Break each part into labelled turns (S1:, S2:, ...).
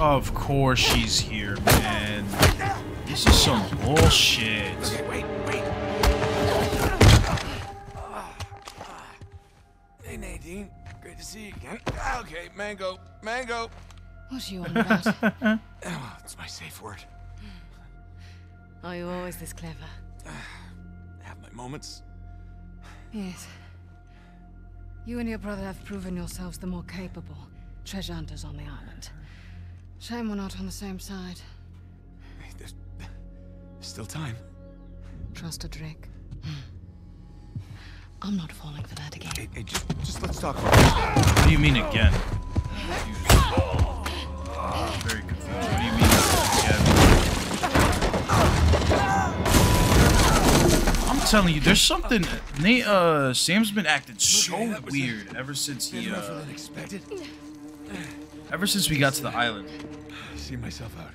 S1: Of course she's here, man. This is some bullshit.
S2: Wait, wait. Hey, Nadine. Great to see you again. Okay, mango, mango.
S3: What are you on about?
S2: Oh, it's my safe word.
S3: are you always this clever?
S2: I Have my moments.
S3: Yes. You and your brother have proven yourselves the more capable treasure hunters on the island. Shame we're not on the same side.
S2: Hey, there's, there's still time.
S3: Trust a Drake. I'm not falling for that again.
S2: Hey, hey, just, just let's talk about this.
S1: What do you mean again? Confused. Very confused. What do you mean again? I'm telling you, there's something. Nate, uh, Sam's been acting so
S2: Okay, that was
S1: weird ever since he,
S2: Rougher
S1: uh,
S2: expected.
S1: Ever since we got to the island.
S2: I see myself out.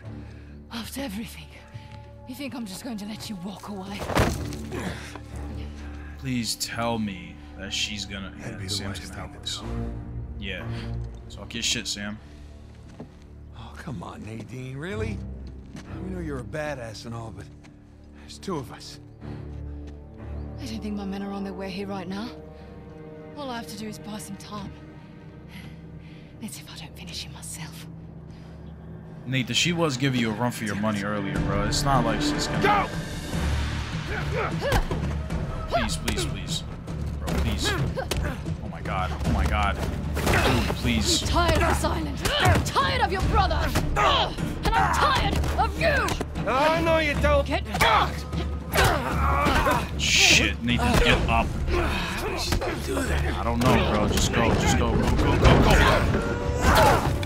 S3: After everything, you think I'm just going to let you walk away?
S1: Please tell me that she's gonna.
S2: That'd
S1: Yeah,
S2: be the
S1: Sam's
S2: wise
S1: gonna
S2: thing
S1: help
S2: to
S1: us.
S2: do.
S1: Yeah. Talk your shit, Sam.
S2: Oh, come on, Nadine, really? We know you're a badass and all, but there's two of us.
S3: I don't think my men are on their way here right now. All I have to do is buy some time. Let's if I don't finish it myself.
S1: Nate, she was giving you a run for your money earlier, bro. It's not like she's gonna. Go! Please, please, please. Bro, please. Oh my god. Oh my god. Dude, please.
S3: Tired of this island. I'm tired of your brother. And I'm tired of you.
S2: I know you don't.
S3: Get out.
S1: Shit, Nathan, get up. I don't know, bro. Just go, just go, go, go, go, go.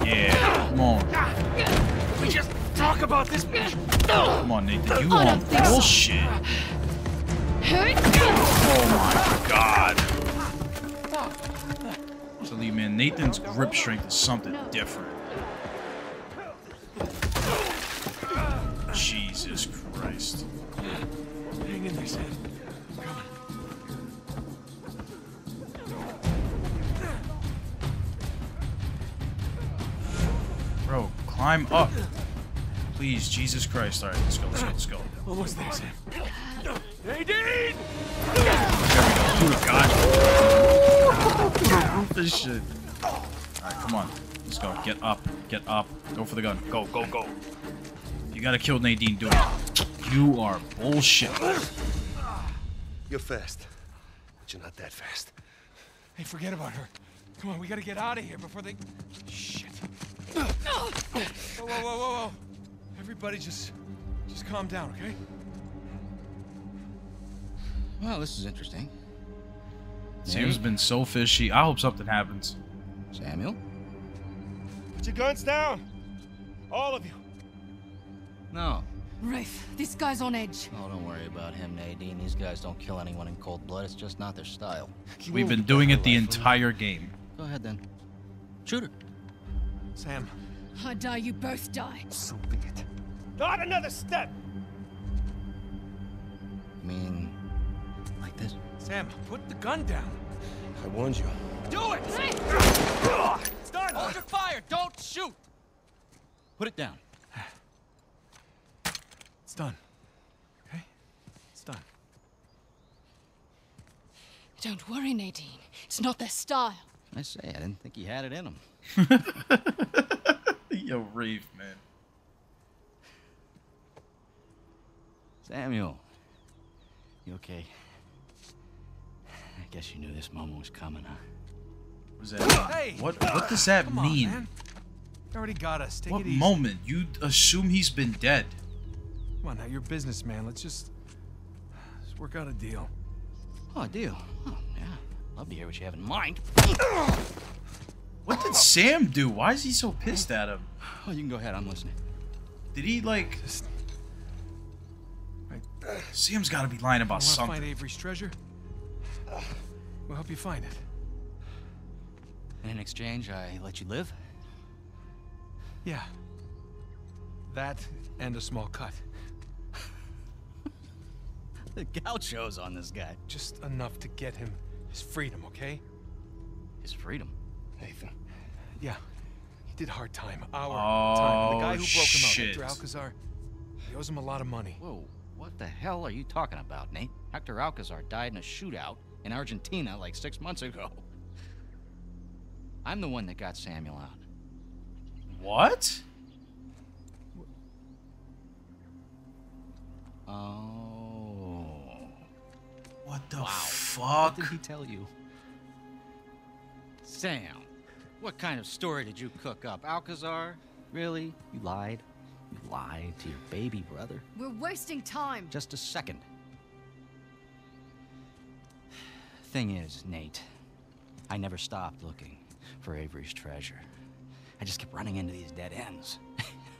S1: Yeah, come on.
S2: We just talk about this.
S1: Come on, Nathan. You
S3: I
S1: on
S3: don't so.
S1: bullshit. Oh my god. So, Lee, man, Nathan's grip strength is something different. Climb up. Please, Jesus Christ. Alright, let's go, let's go, let's go.
S2: Almost there, Sam. Nadine!
S1: There we go. Oh, Dude, God. This shit. Alright, come on. Let's go. Get up. Get up. Go for the gun. Go, go, go. You gotta kill Nadine, do it. You are bullshit.
S4: You're fast, but you're not that fast.
S2: Hey, forget about her. Come on, we gotta get out of here before they. Shit. Whoa, whoa, whoa, whoa, whoa! Everybody, just, just calm down, okay?
S5: Well, this is interesting.
S1: Sam's been so fishy. I hope something happens.
S5: Samuel?
S4: Put your guns down! All of you!
S5: No.
S3: Rafe, this guy's on edge.
S5: Oh, don't worry about him, Nadine. These guys don't kill anyone in cold blood. It's just not their style.
S1: We've been doing it the entire game.
S5: Go ahead, then. Shoot her.
S2: Sam,
S3: I die, you both die.
S4: So be it. Not another step!
S5: I mean, like this?
S2: Sam, put the gun down.
S4: I warned you.
S2: Do it!
S3: Hey!
S2: It's done!
S5: Hold your fire! Don't shoot! Put it down.
S2: It's done. Okay? It's done.
S3: Don't worry, Nadine. It's not their style.
S5: I say, I didn't think he had it in him.
S1: Yo, Reef, man.
S5: Samuel. You okay? I guess you knew this moment was coming, huh?
S1: What does that mean?
S2: Hey!
S1: What, what does that
S2: Come
S1: mean?
S2: man. You already got us. Take
S1: What
S2: it easy.
S1: moment? You assume he's been dead.
S2: Come on, now you're a businessman. Let's just, just work out a deal.
S5: Oh, a deal. Oh, yeah. Love to hear what you have in mind.
S1: What did Sam do? Why is he so pissed at him?
S5: Oh, you can go ahead. I'm listening.
S1: Did he like?
S2: Just. Right.
S1: Sam's got to be lying about
S2: Want to find. Avery's treasure? We'll help you find it.
S5: And in exchange, I let you live?
S2: Yeah. That and a small cut.
S5: The gauchos on this guy.
S2: Just enough to get him his freedom, okay?
S5: His freedom.
S4: Nathan,
S2: Yeah.
S4: he
S2: did hard time. Our
S1: Oh,
S2: time. The guy oh, who broke him
S1: shit.
S2: out, Hector Alcazar, he owes him a lot of money.
S5: Whoa, what the hell are you talking about, Nate? Hector Alcazar died in a shootout in Argentina like six months ago. I'm the one that got Samuel out.
S1: What?
S5: Oh.
S1: What the
S5: Wow.
S1: fuck?
S5: What did he tell you? Sam, what kind of story did you cook up? Alcazar? Really? You lied? You lied to your baby brother?
S6: We're wasting time.
S5: Just a second. Thing is, Nate, I never stopped looking for Avery's treasure. I just kept running into these dead ends.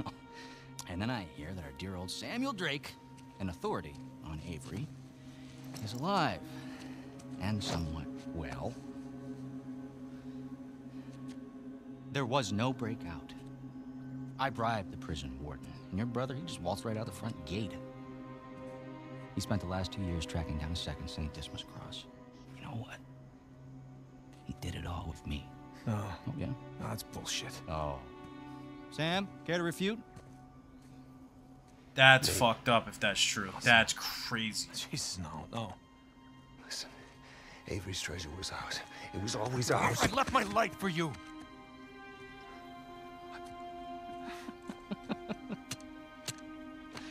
S5: and then I hear that our dear old Samuel Drake, an authority on Avery, is alive and somewhat well. There was no breakout. I bribed the prison warden, and your brother, he just waltzed right out the front gate. He spent the last two years tracking down a second St. Dismas cross. You know what? He did it all with me.
S2: No,
S5: Oh, yeah?
S2: no, that's bullshit.
S5: Oh. Sam, care to refute?
S1: That's fucked up if that's true. That's crazy.
S2: Jesus, no, no.
S4: Listen, Avery's treasure was ours. It was always ours.
S2: I left my life for you.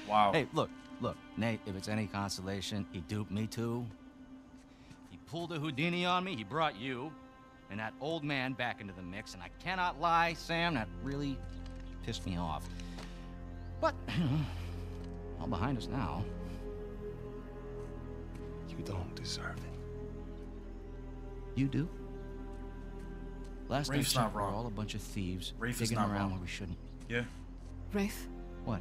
S1: Wow.
S5: Hey, look, look, Nate, if it's any consolation, he duped me too. He pulled a Houdini on me, he brought you and that old man back into the mix, and I cannot lie, Sam, that really pissed me off. But, all behind us now.
S4: You don't deserve it.
S5: You do? Last
S1: Rafe's
S5: I
S1: not
S5: checked, we're all a bunch of thieves
S1: Rafe is
S5: digging
S1: not
S5: around
S1: wrong.
S5: where we shouldn't.
S1: Yeah.
S6: Rafe?
S5: What?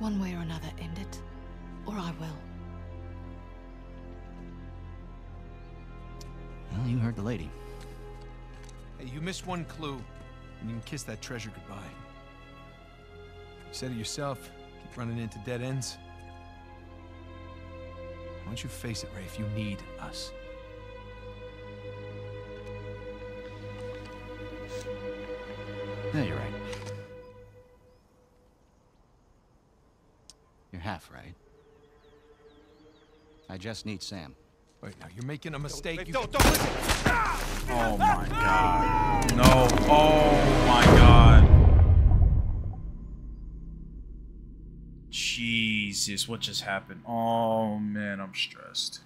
S6: One way or another, end it, or I will.
S5: Well, you heard the lady.
S2: Hey, you missed one clue, and you can kiss that treasure goodbye. You said it yourself. Keep running into dead ends. Why don't you face it, Rafe? You need us.
S5: Yeah, you're right. Just need Sam.
S2: Wait, now you're making a mistake. You
S4: Don't, don't listen!
S1: Oh my god. No. Oh my god. Jesus, what just happened? Oh man, I'm stressed.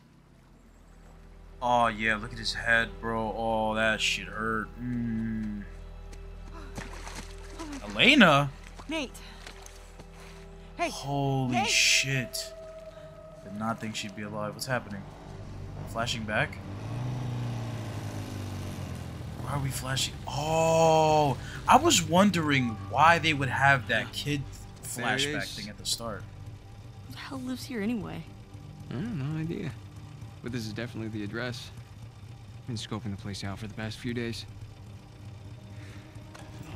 S1: Oh yeah, look at his head, bro. Oh, that shit hurt. Mm. Elena?
S7: Nate. Hey.
S1: Holy
S7: Nate!
S1: shit. Did not think she'd be alive. What's happening? Flashing back? Why are we flashing? Oh, I was wondering why they would have that kid flashback thing at the start.
S7: Who the hell lives here anyway?
S8: I have no idea. But this is definitely the address. Been scoping the place out for the past few days.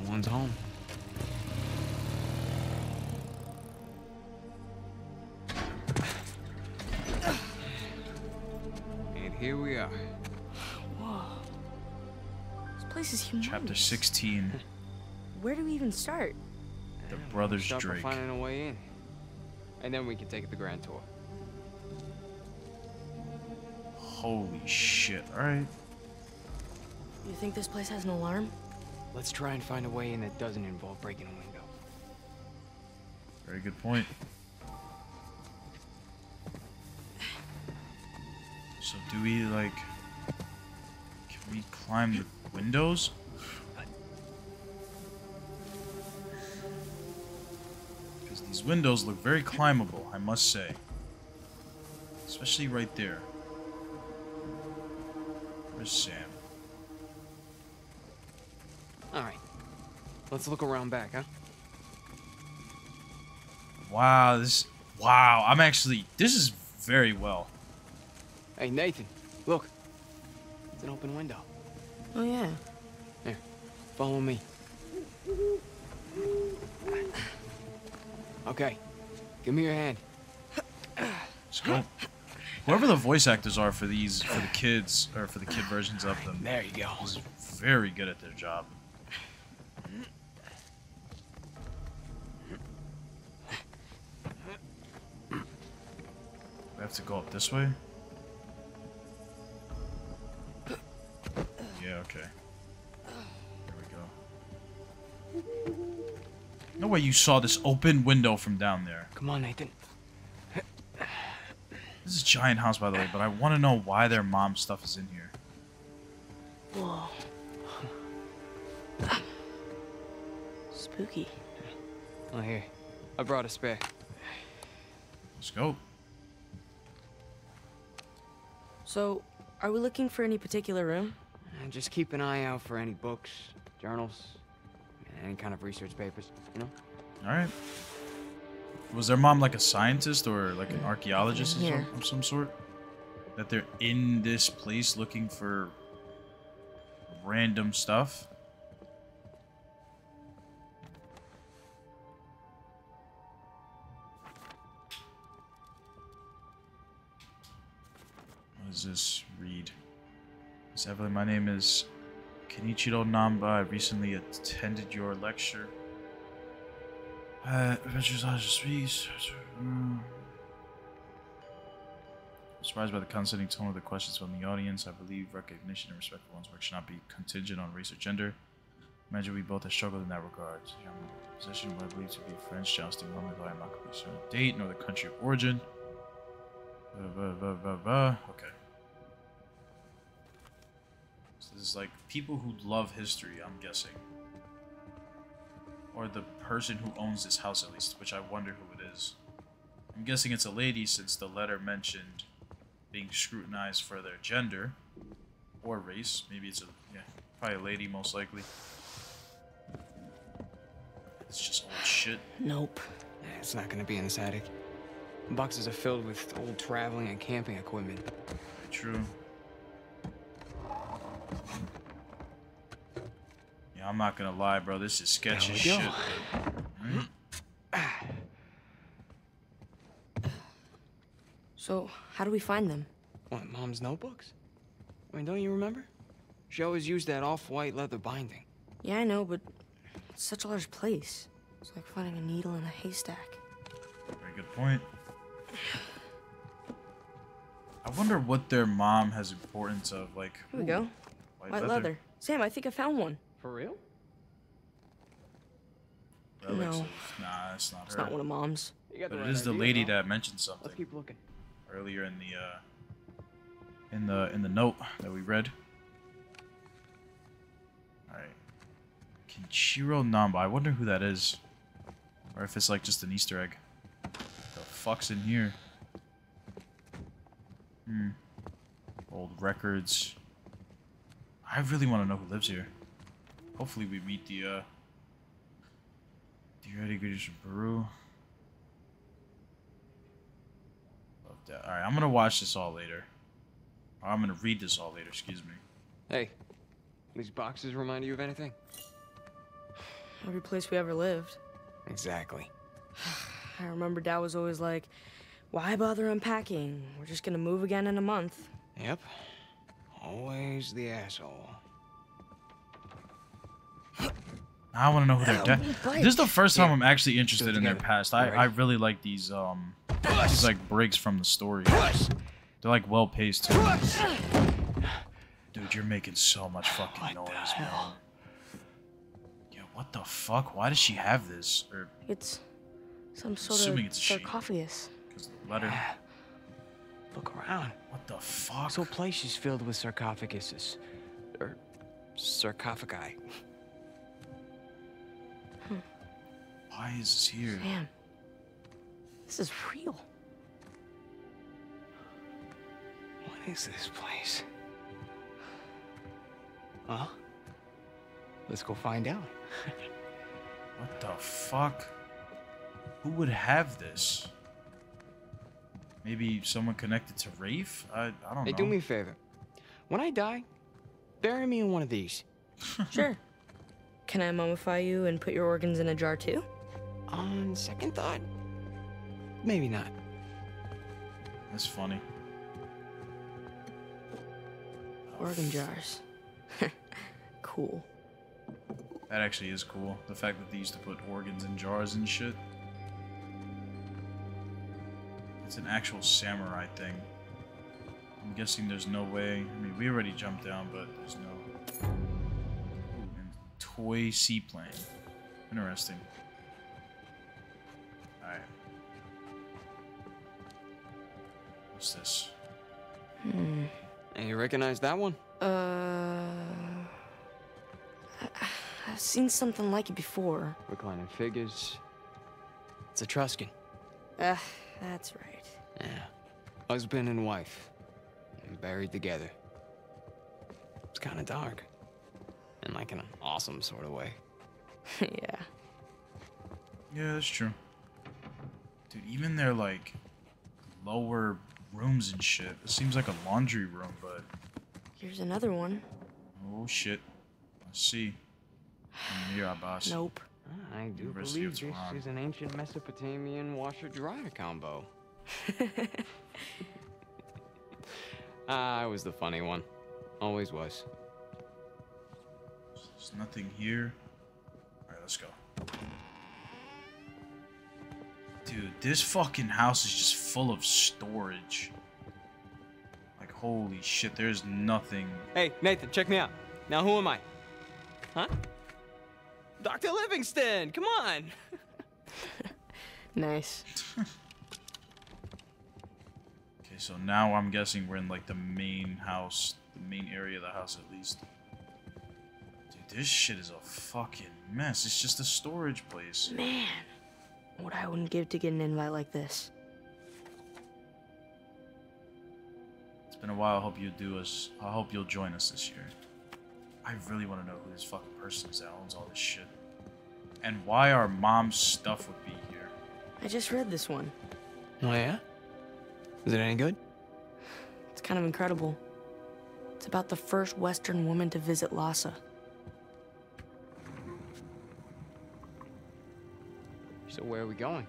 S8: No one's home. Here we are.
S7: Whoa. This place is humongous.
S1: Chapter 16
S7: Where do we even start?
S1: The Brothers
S8: Start by
S1: Drake.
S8: finding a way in. And then we can take the grand tour.
S1: Holy shit. Alright.
S7: You think this place has an alarm?
S8: Let's try and find a way in that doesn't involve breaking a window.
S1: Very good point. So do we like can we climb the windows? Because these windows look very climbable, I must say. Especially right there. Where's Sam?
S8: All right. Let's look around back, huh?
S1: Wow, this wow, I'm actually this is very well.
S8: Hey, Nathan, look. It's an open window.
S7: Oh yeah.
S8: Here, follow me. Okay, give me your hand.
S1: Let's go. Whoever the voice actors are for these, for the kids, or for the kid versions of them,
S8: There you go.
S1: is very good at their job. We have to go up this way? Okay. There we go. No way you saw this open window from down there.
S8: Come on, Nathan.
S1: This is a giant house, by the way, but I want to know why their mom's stuff is in here.
S7: Whoa. Spooky.
S8: Oh, here. I brought a spare.
S1: Let's go.
S7: So, are we looking for any particular room?
S8: And just keep an eye out for any books, journals, any kind of research papers, you know?
S1: Alright. Was their mom like a scientist or like an archaeologist of some, of some sort? That they're in this place looking for random stuff? What does this read? Miss Evelyn, my name is Kenichiro Namba. I recently attended your lecture. Uh, Adventures on. I'm surprised by the condescending tone of the questions from the audience. I believe recognition and respect for one's work should not be contingent on race or gender. Imagine we both have struggled in that regard. I'm in a position what I believe to be French, jousting normally, though I'm not going to be certain date nor the country of origin. Uh, uh, uh, uh, uh. Okay. So is like people who love history, I'm guessing. Or the person who owns this house, at least, which I wonder who it is. I'm guessing it's a lady since the letter mentioned being scrutinized for their gender or race. Maybe it's a, yeah, probably a lady, most likely. It's just old shit.
S7: Nope.
S8: It's not gonna be in this attic. Boxes are filled with old traveling and camping equipment.
S1: True. I'm not gonna lie, bro. This is sketchy shit.
S8: go.
S1: Right? Hmm?
S7: So, how do we find them?
S8: What, Mom's notebooks? I mean, don't you remember? She always used that off-white leather binding.
S7: Yeah, I know, but it's such a large place. It's like finding a needle in a haystack.
S1: Very good point. I wonder what their mom has importance of, like.
S7: Here we
S1: ooh,
S7: go. White leather. Sam, I think I found one.
S8: For real?
S1: Relics
S7: No.
S1: nah, that's not
S7: It's
S1: her.
S7: not one of Mom's.
S8: You got
S1: but
S8: the
S1: it
S8: right
S1: is the lady
S8: though.
S1: that mentioned something
S8: Let's keep looking.
S1: earlier in the uh, in the in the note that we read. All right, Kenshiro Namba. I wonder who that is, or if it's like just an Easter egg. The fuck's in here? Hmm. Old records. I really want to know who lives here. Hopefully, we meet the uh. The Eddie Goodies from Peru. Love that. Alright, I'm gonna watch this all later. Or I'm gonna read this all later, excuse me.
S8: Hey, these boxes remind you of anything?
S7: Every place we ever lived.
S8: Exactly.
S7: I remember Dad was always like, why bother unpacking? We're just gonna move again in a month.
S8: Yep. Always the asshole.
S1: I want to know who their dad. This is the first time
S8: Yeah.
S1: I'm actually interested in their past. I,
S8: ready?
S1: I really like these um these like breaks from the story. They're like well paced too. Dude, you're making so much fucking noise, man. Yeah, what the fuck? Why does she have this? Or
S7: It's some sort
S1: Assuming
S7: of
S1: it's a she.
S7: sarcophagus.
S1: because the letter?
S8: Look around.
S1: What the fuck?
S8: This whole place is filled with sarcophaguses. Or sarcophagi.
S1: Why is this here?
S7: Man, this is real.
S8: What is this place? Huh? let's go find out.
S1: What the fuck? Who would have this? Maybe someone connected to Rafe? I, I don't
S8: Hey,
S1: know.
S8: do me a favor. When I die, bury me in one of these.
S7: Sure. Can I mummify you and put your organs in a jar too?
S8: On second thought, maybe not.
S1: That's funny.
S7: Organ jars. cool.
S1: That actually is cool. The fact that they used to put organs in jars and shit. It's an actual samurai thing. I'm guessing there's no way. I mean, we already jumped down, but there's no. Ooh, and toy seaplane. Interesting.
S8: Hey, you recognize that one?
S7: Uh. I- I've seen something like it before.
S8: Reclining figures. It's Etruscan.
S7: Uh, that's right.
S8: Yeah. Husband and wife. And buried together. It's kind of dark. In like an awesome sort of way.
S7: yeah.
S1: Yeah, that's true. Dude, even their like lower rooms and shit. It seems like a laundry room, but
S7: Here's another one.
S1: oh shit. Let's see. I'm here, boss.
S7: Nope.
S8: I do
S1: University
S8: believe this
S1: Tehran.
S8: is an ancient Mesopotamian washer-dryer combo. Ah, I was the funny one. Always was.
S1: There's nothing here. Alright, let's go. Dude, this fucking house is just full of storage. Like, holy shit, there's nothing.
S8: Hey, Nathan, check me out. Now, who am I? Huh? Dr. Livingstone, come on.
S7: Nice.
S1: Okay, so now I'm guessing we're in, like, the main house. The main area of the house, at least. Dude, this shit is a fucking mess. It's just a storage place.
S7: Man, what I wouldn't give to get an invite like this.
S1: It's been a while. I hope you do us. I hope you'll join us this year. I really want to know who this fucking person is that owns all this shit, and why our mom's stuff would be here.
S7: I just read this one.
S8: Oh, yeah? Is it any good?
S7: It's kind of incredible. It's about the first Western woman to visit Lhasa.
S8: So, where are we going?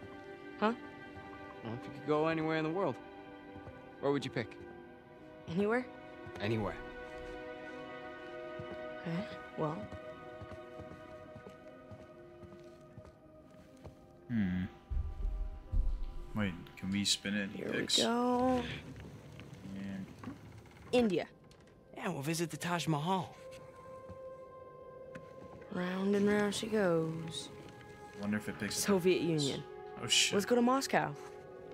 S7: Huh?
S8: Well, if you could go anywhere in the world, where would you pick?
S7: Anywhere?
S8: Anywhere.
S7: Okay. Well,
S1: Hmm. Wait, can we spin it?
S7: here we go.
S1: And
S7: India.
S8: Yeah, we'll visit the Taj Mahal.
S7: Round and round she goes.
S1: Wonder if it picks. it up.
S7: Soviet Union.
S1: Oh shit.
S7: Let's go to Moscow.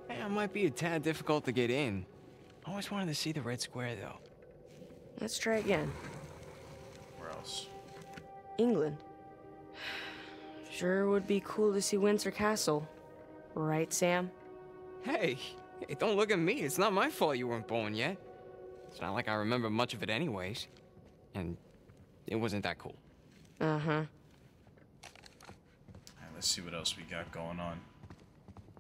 S8: Yeah, it might be a tad difficult to get in. I always wanted to see the Red Square, though.
S7: Let's try again.
S1: Where else?
S7: England. Sure would be cool to see Windsor Castle. Right, Sam?
S8: Hey, hey, don't look at me. It's not my fault you weren't born yet. It's not like I remember much of it anyways. And it wasn't that cool.
S7: Uh huh.
S1: Alright, let's see what else we got going on.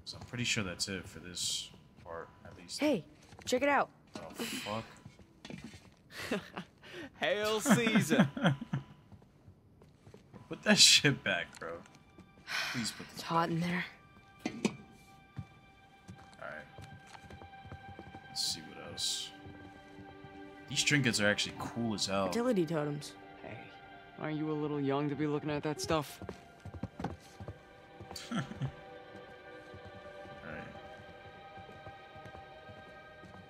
S1: So I'm pretty sure that's it for this part, at least.
S7: Hey, check it out.
S1: Oh fuck.
S8: Hail Caesar!
S1: Put that shit back, bro. Please put this
S7: It's hot in there.
S1: Alright. Let's see what else. These trinkets are actually cool as hell.
S7: Fertility totems.
S8: hey, aren't you a little young to be looking at that stuff?
S1: Alright.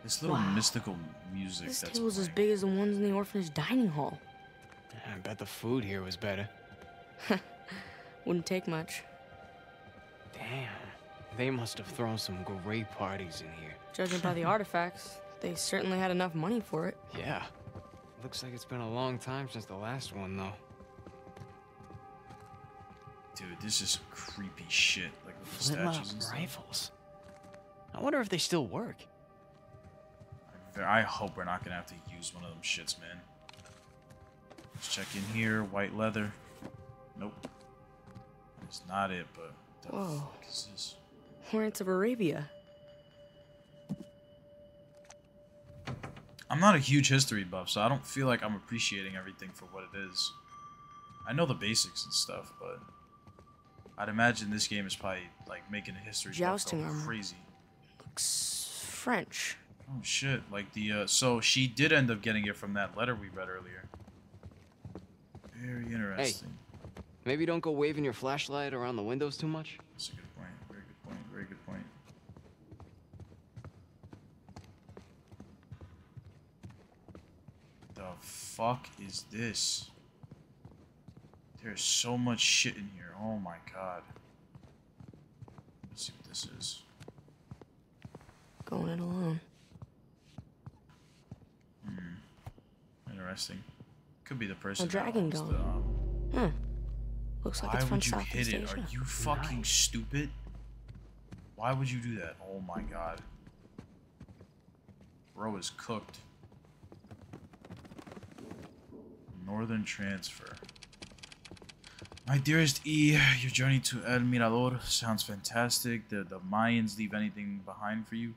S1: This little
S7: Wow.
S1: mystical music
S7: This
S1: that's
S7: table's as big as the ones in the orphanage dining hall.
S8: I bet the food here was better.
S7: Wouldn't take much.
S8: Damn, they must have thrown some great parties in here.
S7: Judging by the artifacts, they certainly had enough money for it.
S8: Yeah. Looks like it's been a long time since the last one, though.
S1: Dude, this is some creepy shit. Like with the
S8: Flintlock
S1: statues and stuff.
S8: rifles. I wonder if they still work.
S1: I hope we're not gonna have to use one of them shits, man. Let's check in here. White leather. Nope. It's not it, but the
S7: Whoa.
S1: fuck is this?
S7: Lawrence of Arabia.
S1: I'm not a huge history buff, so I don't feel like I'm appreciating everything for what it is. I know the basics and stuff, but I'd imagine this game is probably like making a history buff
S7: Jousting
S1: go
S7: armor.
S1: crazy.
S7: Looks French.
S1: Oh shit! Like the uh, so she did end up getting it from that letter we read earlier. Very interesting.
S8: Hey, Maybe don't go waving your flashlight around the windows too much.
S1: That's a good point. Very good point. Very good point. The fuck is this? There's so much shit in here. Oh my god. Let's see what this is.
S7: Going it alone. Hmm.
S1: Interesting. Could be the person. that
S7: dragon
S1: owns
S7: going.
S1: the, um,
S7: Huh. Looks like
S1: Why
S7: it's from
S1: would you
S7: Southeast
S1: hit it?
S7: Asia.
S1: Are you fucking stupid? Why would you do that? Oh my god. Bro is cooked. Northern transfer. My dearest E, your journey to El Mirador sounds fantastic. The, the Mayans leave anything behind for you.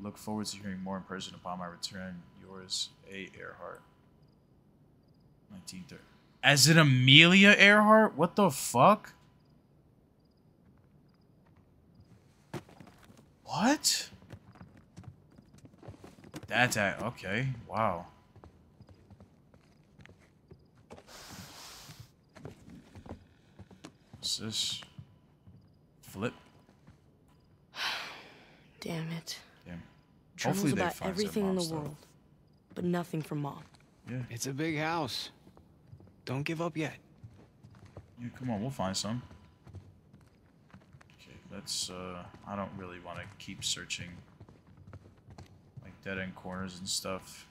S1: Look forward to hearing more in person upon my return. Yours, A. Earhart. 1930. As in Amelia Earhart? What the fuck? What? That's okay. Wow. What's this? Flip.
S7: Damn it.
S1: Damn.
S7: Journals
S1: Hopefully they
S7: about
S1: find some
S7: everything in the
S1: stuff.
S7: world, but nothing from mom.
S1: Yeah.
S8: It's a big house. Don't give up yet.
S1: Yeah, come on, we'll find some. Okay, let's, uh, I don't really want to keep searching, like, dead-end corners and stuff.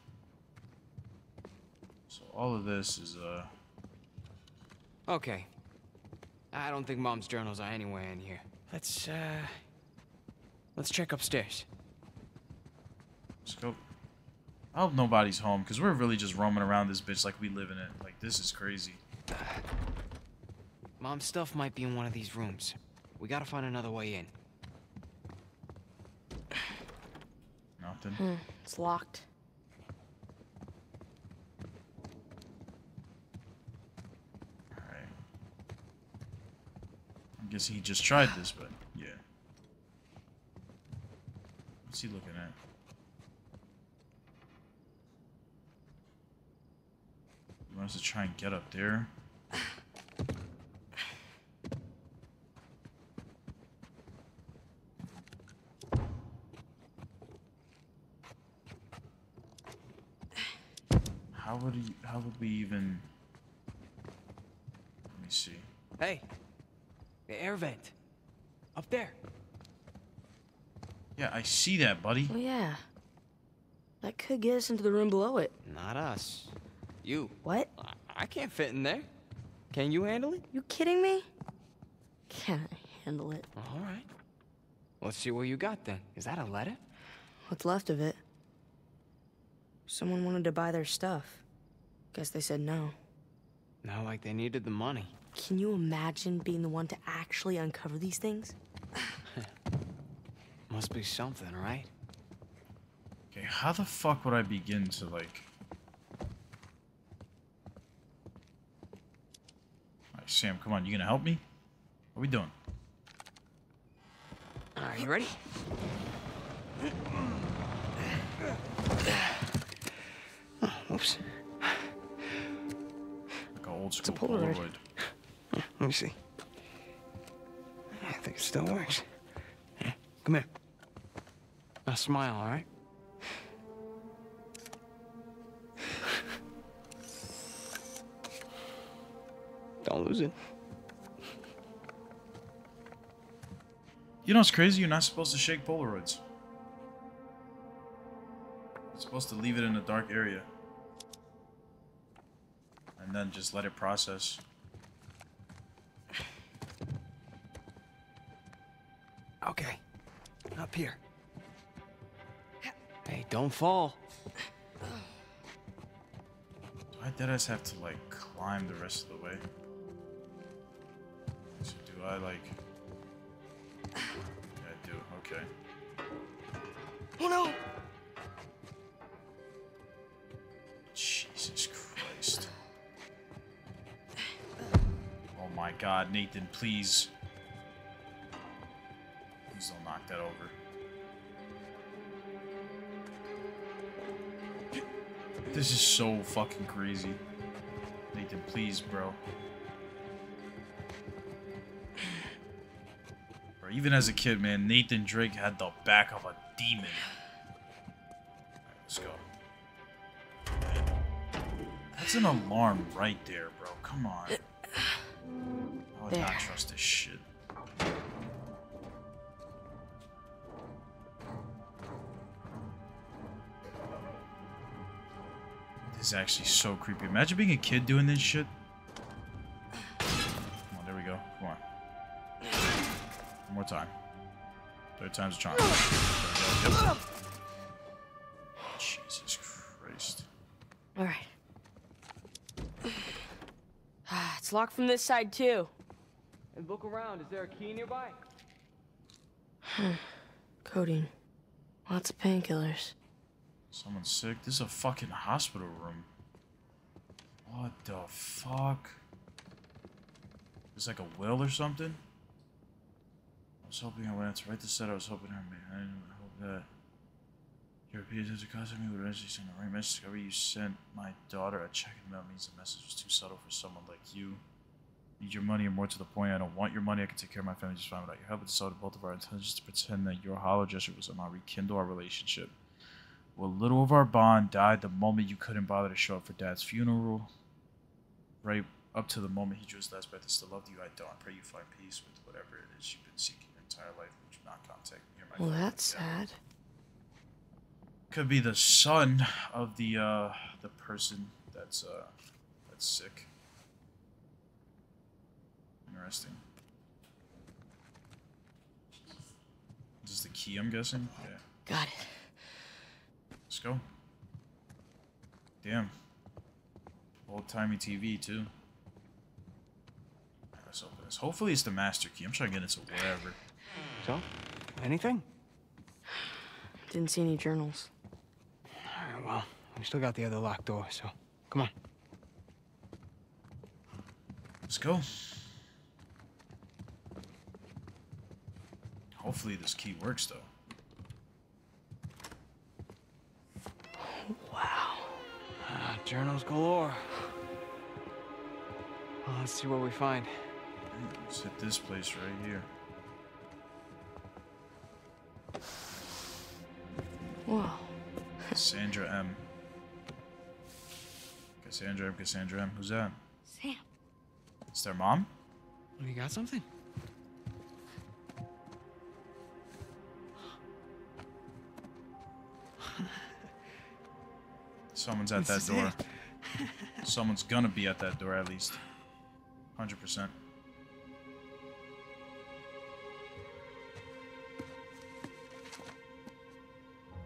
S1: So all of this is, uh,
S8: Okay. I don't think Mom's journals are anywhere in here. Let's, uh... Let's check upstairs.
S1: let's go. I hope nobody's home, because we're really just roaming around this bitch like we live in it. Like, this is crazy.
S8: Mom's stuff might be in one of these rooms. We gotta find another way in.
S1: Nothing.
S7: Hmm. It's locked.
S1: I'm guessing he just tried this, but yeah. What's he looking at? He wants to try and get up there. How would he, how would we even let me see.
S8: Hey! The air vent. Up there.
S1: Yeah, I see that, buddy.
S7: Oh yeah. That could get us into the room below it.
S8: Not us. You.
S7: What?
S8: I, I can't fit in there. Can you handle it?
S7: You kidding me? Can't handle it.
S8: All right. Let's see what you got then. Is that a letter?
S7: What's left of it? Someone wanted to buy their stuff. Guess they said no.
S8: Not like they needed the money.
S7: Can you imagine being the one to actually uncover these things?
S8: Must be something, right?
S1: Okay, how the fuck would I begin to like? Alright, Sam, come on, you gonna help me? What are we doing?
S8: Are you ready? Oh, oops.
S1: Like an old
S7: a
S1: school
S7: Polaroid.
S1: Polaroid.
S8: Let me see. I think it still works. Come here. Now smile, all right? Don't lose it.
S1: You know what's crazy? You're not supposed to shake Polaroids. You're supposed to leave it in a dark area. And then just let it process.
S8: Okay. Up here. Hey, don't fall.
S1: Do I deadass have to like climb the rest of the way? So do I like Yeah I do, okay.
S7: Oh no!
S1: god, Nathan, please. Please don't knock that over. This is so fucking crazy. Nathan, please, bro. bro. Even as a kid, man, Nathan Drake had the back of a demon. Right, let's go. That's an alarm right there, bro. Come on. I would not trust this shit. This is actually so creepy. Imagine being a kid doing this shit. Come on, there we go. Come on. One more time. Third time's a charm. There. Yep. Jesus Christ.
S7: All right. Ah, it's locked from this side too.
S8: And look around. Is there a key nearby?
S7: Codeine. Lots of painkillers.
S1: Someone's sick. This is a fucking hospital room. What the fuck? It's like a will or something? I was hoping I would answer right this set. I was hoping I may. I didn't hope that. Your opinion to contact me would eventually send a right message. Discover you sent my daughter a check in the mail means the message was too subtle for someone like you. Need your money and more to the point. I don't want your money. I can take care of my family just fine without your help. It decided both of our intentions to pretend that your hollow gesture was somehow rekindle our relationship. Well, little of our bond died the moment you couldn't bother to show up for Dad's funeral. Right up to the moment he drew his last breath, I still loved you. I don't. I pray you find peace with whatever it is you've been seeking your entire life. Would you not contact me or my
S7: Well, that's sad.
S1: Could be the son of the uh the person that's uh that's sick. Interesting. Is this the key? I'm guessing. Yeah.
S7: Got it.
S1: Let's go. Damn. Old timey TV too. Alright, Let's open this. Hopefully it's the master key. I'm trying to get into wherever.
S8: So, anything?
S7: Didn't see any journals.
S8: All right, well, we still got the other locked door, so come on.
S1: Let's go. Hopefully this key works though.
S7: Wow.
S8: Ah, journals galore. Well, let's see what we find.
S1: Let's hit this place right here.
S7: Whoa.
S1: Cassandra M. Cassandra M. Cassandra M. Who's that?
S6: Sam.
S1: It's their mom?
S8: You got something?
S1: Someone's at that door. Someone's gonna be at that door at least. 100%.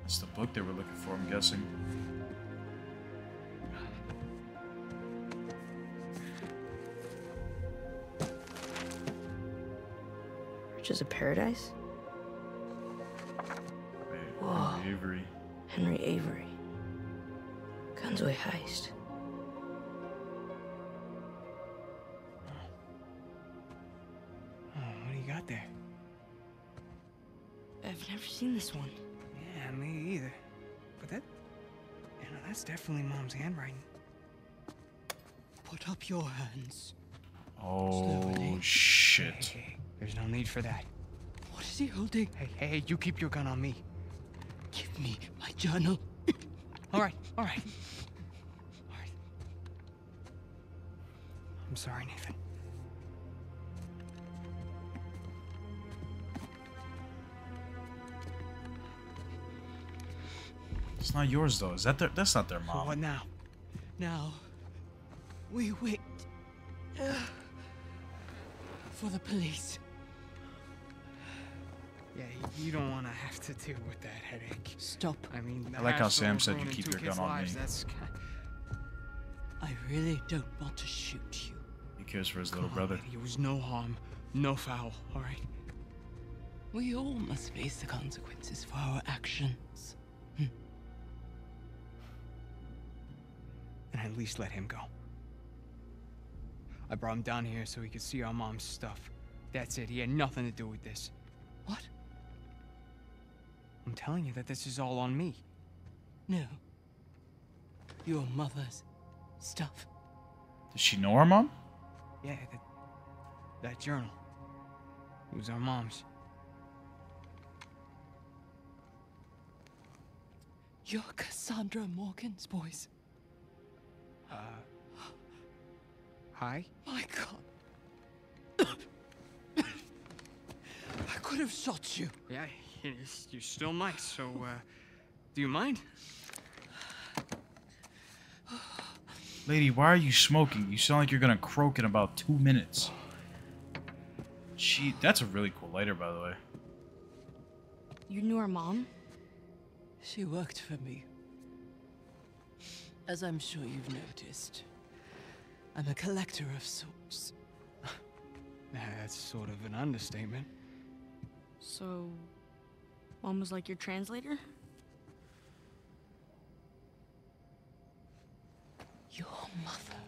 S1: That's the book they were looking for, I'm guessing.
S7: Riches of Paradise?
S1: Wait,
S7: Whoa.
S1: Avery.
S7: Henry Avery. Gunsway heist.
S8: Oh, what do you got there?
S7: I've never seen this one.
S8: Yeah, me either. But that, you know, that's definitely Mom's handwriting.
S3: Put up your hands.
S1: Oh,
S3: Slowly.
S8: Hey,
S1: shit.
S8: hey, there's no need for that.
S3: What is he holding?
S8: Hey, hey, hey, you keep your gun on me.
S3: Give me my journal.
S8: All right, all right. I'm sorry, Nathan.
S1: It's not yours though. Is that their? That's not their
S8: So
S1: mom.
S8: what now?
S3: Now, we wait uh, for the police.
S8: Yeah, you don't want to have to deal with that headache.
S3: Stop.
S8: I mean,
S1: I like how Sam said you keep your gun on
S8: lives,
S1: me.
S8: That's ki-
S3: I really don't want to shoot you.
S1: He cares for his little
S8: Come on,
S1: brother.
S8: lady, It was no harm, no foul. All right.
S3: We all must face the consequences for our actions.
S8: And at least let him go. I brought him down here so he could see our mom's stuff. That's it. He had nothing to do with this.
S3: What?
S8: I'm telling you that this is all on me.
S3: No. Your mother's stuff.
S1: Does she know our mom?
S8: Yeah, that, that journal. It was our mom's.
S3: You're Cassandra Morgan's boys.
S8: Uh. Hi?
S3: My god. I could have shot you.
S8: Yeah, you still might, so, uh, do you mind?
S1: Lady, why are you smoking? You sound like you're gonna croak in about two minutes. She, that's a really cool lighter, by the way.
S7: You knew her mom?
S3: She worked for me. As I'm sure you've noticed, I'm a collector of sorts.
S8: That's sort of an understatement.
S7: So. Mom was like your translator?
S3: Your mother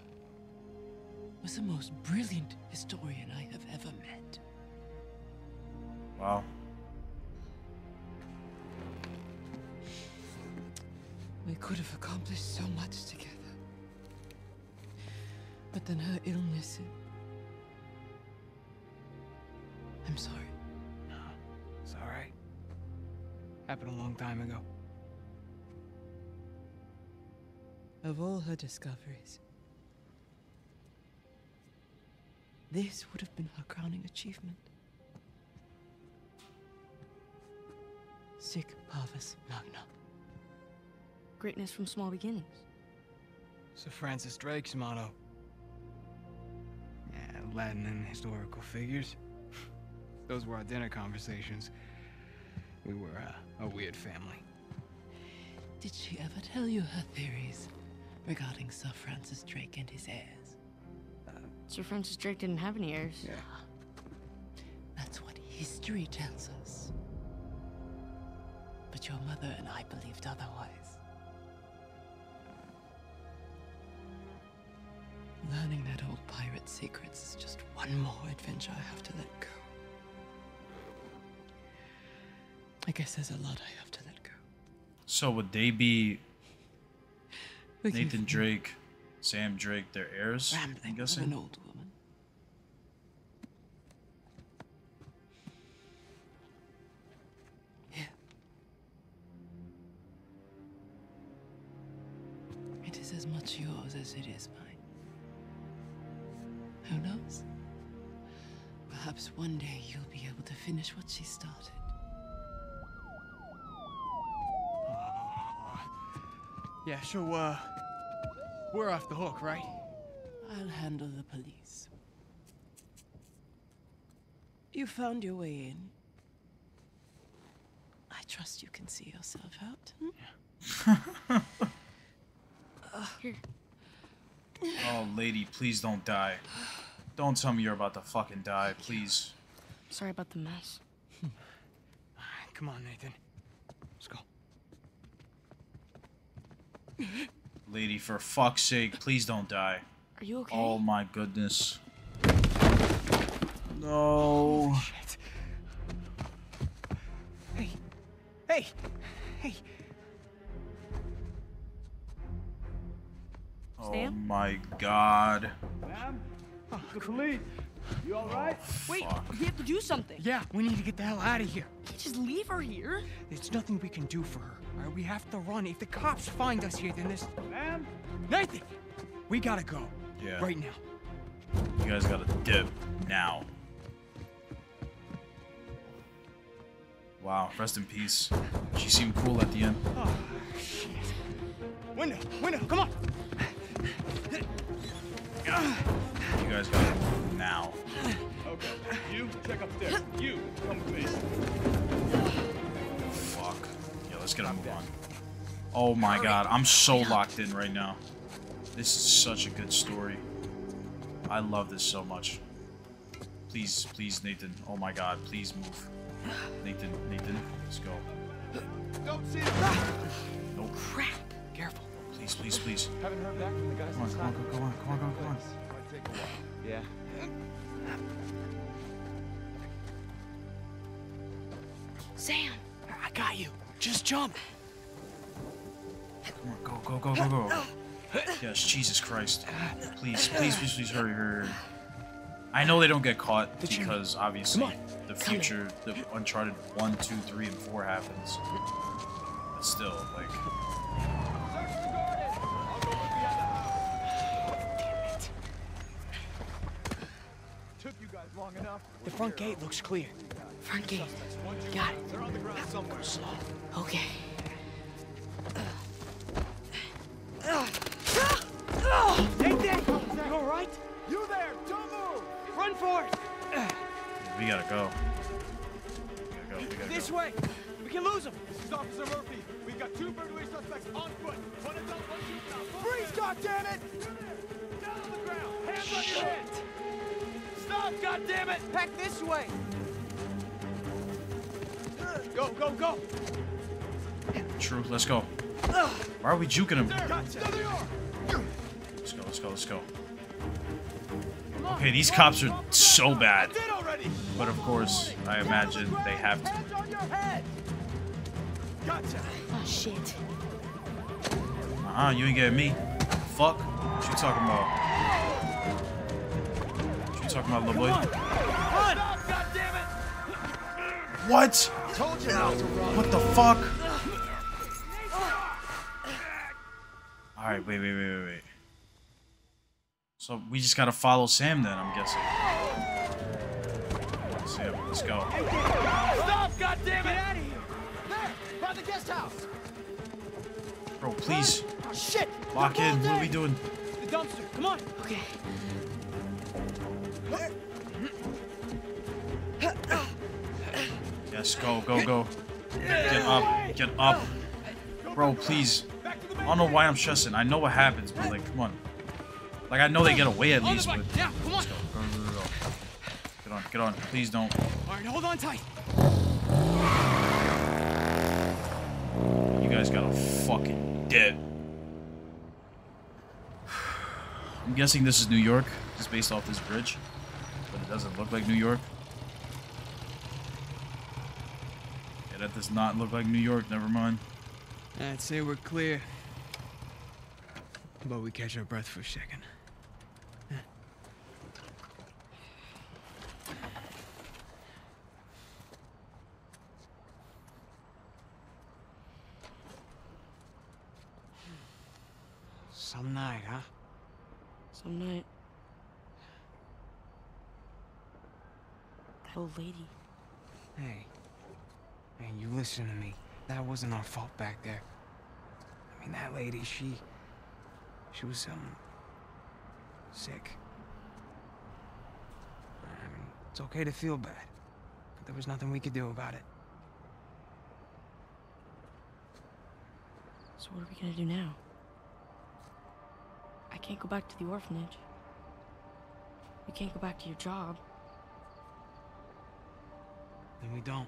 S3: was the most brilliant historian I have ever met.
S1: Wow.
S3: We could have accomplished so much together. But then her illness. I'm sorry.
S8: It's alright. Happened a long time ago.
S3: Of all her discoveries, this would have been her crowning achievement. Sic parvis magna.
S7: Greatness from small beginnings.
S8: Sir Francis Drake's motto. Yeah, Latin and historical figures. Those were our dinner conversations. We were uh, a weird family.
S3: Did she ever tell you her theories regarding Sir Francis Drake and his heirs?
S7: Uh, Sir Francis Drake didn't have any heirs.
S8: Yeah.
S3: That's what history tells us. But your mother and I believed otherwise. Learning that old pirate's secrets is just one more adventure I have to let go. I guess there's a lot I have to let go.
S1: So would they be
S3: Forgive
S1: Nathan Drake, Sam Drake, their heirs? I'm
S3: Rambling of an old woman. Here. It is as much yours as it is mine. Who knows? Perhaps one day you'll be able to finish what she started.
S8: Yeah, so, uh. We're off the hook, right?
S3: I'll handle the police. You found your way in. I trust you can see yourself out. hmm?
S7: Here.
S1: Oh, lady, please don't die. Don't tell me you're about to fucking die, please.
S7: Sorry about the mess.
S8: Come on, Nathan. Let's go.
S1: Lady, for fuck's sake, please don't die.
S7: Are you okay?
S1: Oh my goodness. No.
S8: Shit. Hey. Hey. Hey.
S1: Oh
S7: Sam?
S1: my god.
S8: Oh, the police.
S2: You all oh, right?
S7: Wait, we have to do something.
S8: Yeah, we need to get the hell out of here.
S7: Can't just leave her here.
S8: There's nothing we can do for her. All right, we have to run. If the cops find us here, then this.
S2: Ma'am?
S8: Nathan, we gotta go.
S1: Yeah.
S8: Right now.
S1: You guys gotta dip now. Wow, rest in peace. She seemed cool at the end.
S8: Oh, shit. Window, window, come on.
S1: You guys gotta move now.
S2: Okay. You check upstairs. You come with me.
S1: Fuck. Yeah, let's get a move on. Oh my god, I'm so locked in right now. This is such a good story. I love this so much. Please, please, Nathan. Oh my god, please move. Nathan, Nathan, let's go.
S2: Don't see it.
S1: Nope.
S7: Crap.
S8: Careful.
S1: Please, please, please.
S2: Haven't heard back from the guys
S1: Come on, come on,
S2: Stockholm.
S1: come on, come on, come on, come on.
S2: Might take a while. Yeah.
S7: Sam.
S8: I got you. Just jump.
S1: Come on, go, go, go, go, go. Yes, Jesus Christ. Please, please, please, please, hurry, hurry, hurry. I know they don't get caught because obviously the future, the Uncharted 1, 2, 3, and 4 happens. But still, like, damn it.
S2: Took you guys long enough.
S8: The front gate looks clear.
S7: Front gate. Got it. Slow. Okay.
S8: Nathan! You alright?
S2: You there! Don't move!
S8: Run for it!
S1: we gotta go. We gotta go. We gotta
S8: This
S1: go.
S8: way! We can lose him!
S2: This is Officer Murphy. We've got two burglary suspects on foot. One adult, one juvenile. Freeze, goddammit! Down on the ground. Hands on your head. Stop, goddammit!
S8: Back this way!
S2: Go, go, go!
S1: True. Let's go. Why are we juking him?
S2: Gotcha. There they are.
S1: Let's go. Let's go. Let's go. Okay, these cops are so bad, but of course, I imagine they have to.
S2: Hands on your head. Gotcha.
S7: Oh, shit.
S1: Uh-uh, you ain't getting me. Fuck. What you talking about? What you talking about, little boy?
S2: Stop, goddammit!
S1: What?
S2: Told you not to run.
S1: What the fuck? Alright, wait, wait, wait, wait, wait. So we just gotta follow Sam then, I'm guessing. Sam, let's go.
S2: Stop, goddammit! Get out of here. There, by the guest house.
S1: Bro, please.
S2: Oh, shit.
S1: Lock in. What are we doing?
S2: The dumpster. Come on.
S7: Okay.
S1: Yes, go, go, go. Get up. Get up. Bro, please. I don't know why I'm stressing. I know what happens, but like, come on. Like, I know they get away at least, but
S8: Yeah, come on!
S1: let's go. Go, go, go, go. Get on, get on. Please don't.
S8: Alright, hold on tight.
S1: You guys got a fucking dead. I'm guessing this is New York, just based off this bridge. But it doesn't look like New York. Yeah, that does not look like New York, never mind.
S8: I'd say we're clear. But we catch our breath for a second. Some night, huh?
S7: Some night. That old lady.
S8: Hey. Man, you listen to me. That wasn't our fault back there. I mean, that lady, she... She was, um... Sick. I mean, it's okay to feel bad. But there was nothing we could do about it.
S7: So what are we gonna do now? I can't go back to the orphanage. You can't go back to your job.
S8: Then we don't.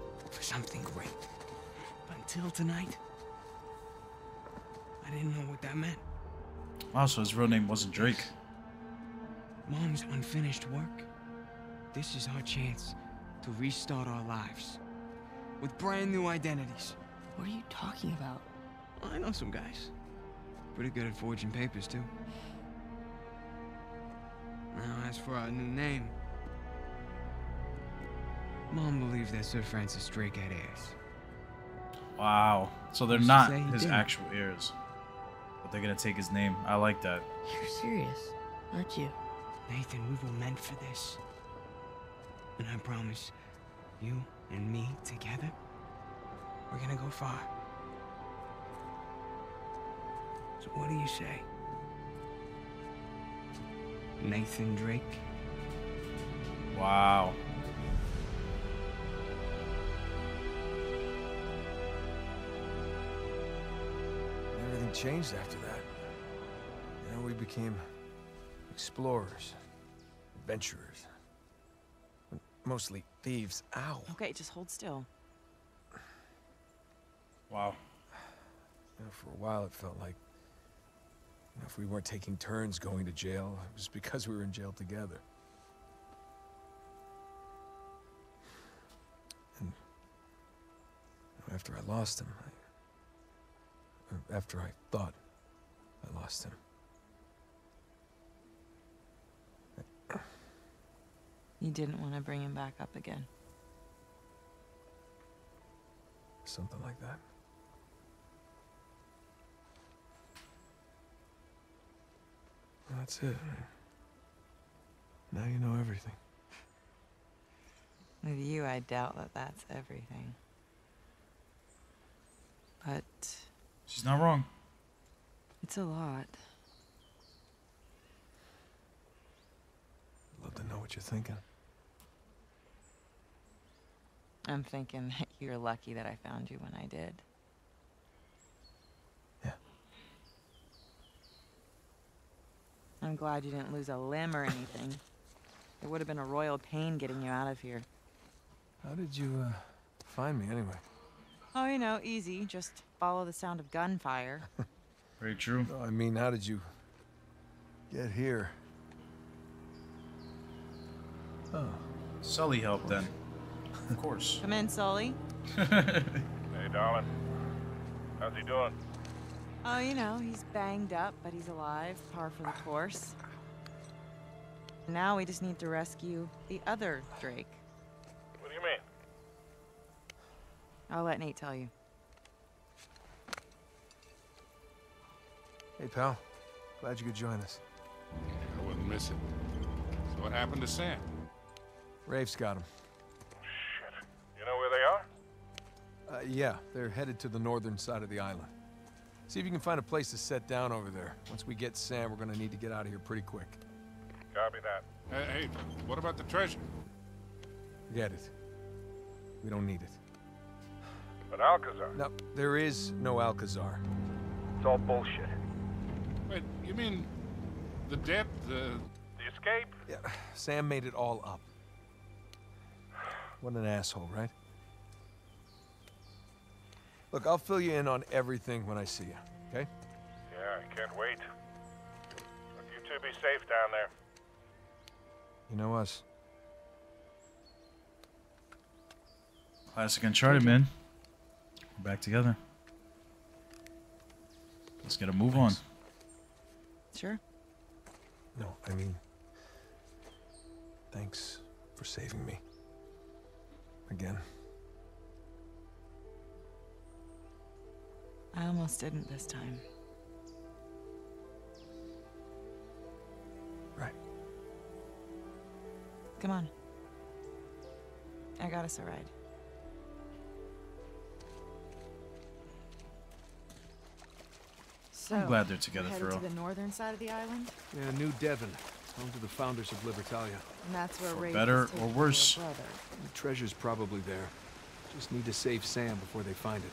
S8: for something great. But until tonight, I didn't know what that meant.
S1: Wow, so his real name wasn't Drake.
S8: Mom's unfinished work. This is our chance to restart our lives with brand new identities.
S7: What are you talking about?
S8: I know some guys. Pretty good at forging papers, too. Now, as for our new name, Mom believes that Sir Francis Drake had heirs.
S1: Wow. So they're not his
S8: didn't?
S1: actual heirs. But they're gonna take his name. I like that.
S7: You're serious, aren't you?
S8: Nathan, we were meant for this. And I promise, you and me together, we're gonna go far. So what do you say? Nathan Drake?
S1: Wow.
S2: Everything changed after that. You know, we became explorers, adventurers. Mostly thieves. Ow.
S9: Okay, just hold still.
S1: Wow.
S2: You know, for a while, it felt like you know, if we weren't taking turns going to jail, it was because we were in jail together. And you know, after I lost him, I, or after I thought I lost him,
S9: You didn't want to bring him back up again.
S2: something like that. That's it. Now you know everything.
S9: With you, I doubt that that's everything. But
S1: She's not wrong.
S9: it's a lot.
S2: I'd love to know what you're thinking.
S9: I'm thinking that you're lucky that I found you when I did.
S2: Yeah.
S9: I'm glad you didn't lose a limb or anything. It would have been a royal pain getting you out of here.
S2: How did you uh, find me anyway?
S9: Oh, you know, easy. Just follow the sound of gunfire.
S1: Very true.
S2: No, I mean, how did you get here? Oh,
S1: Sully helped then. Of course.
S9: Come in, Sully.
S10: Hey, darling. How's he doing?
S9: Oh, you know, he's banged up, but he's alive. Par for the course. Now we just need to rescue the other Drake.
S10: What do you mean?
S9: I'll let Nate tell you.
S2: Hey, pal. Glad you could join us.
S11: I wouldn't miss it. So what happened to Sam?
S2: Rafe's got him.
S10: Shit. You know where they are?
S2: Uh, yeah, they're headed to the northern side of the island. See if you can find a place to set down over there. Once we get Sam, we're gonna need to get out of here pretty quick.
S10: Copy that.
S11: Hey, hey, what about the treasure?
S2: Get it. We don't need it.
S10: But Alcazar,
S2: No, there is no Alcazar.
S10: it's all bullshit.
S11: Wait, you mean the debt, the...
S10: The escape?
S2: Yeah, Sam made it all up. What an asshole, right? Look, I'll fill you in on everything when I see you, okay?
S10: Yeah, I can't wait. Look, you two be safe down there.
S2: You know us.
S1: Classic Uncharted, man. We're back together. Let's get a move on.
S9: Sure.
S2: No, I mean, thanks for saving me. Again.
S9: I almost didn't this time.
S2: Right.
S9: Come on. I got us a ride. So,
S1: I'm glad they're together
S9: we're
S1: for
S9: headed
S1: real.
S9: to the northern side of the island,
S12: Yeah, New Devon, home to the founders of Libertalia.
S9: and that's where
S1: For
S9: Rafe
S1: better or worse.
S12: The treasure's probably there. Just need to save Sam before they find it.